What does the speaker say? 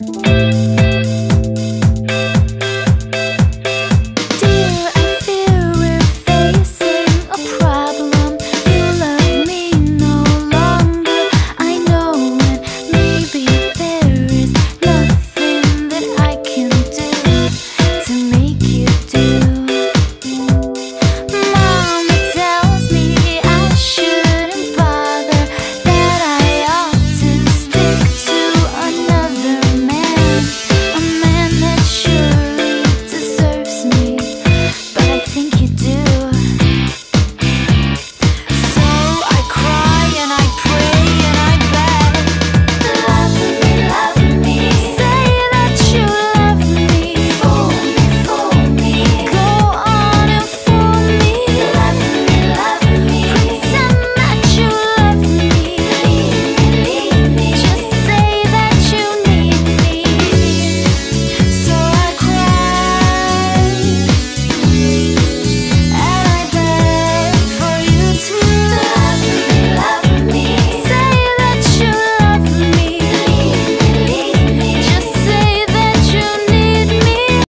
Música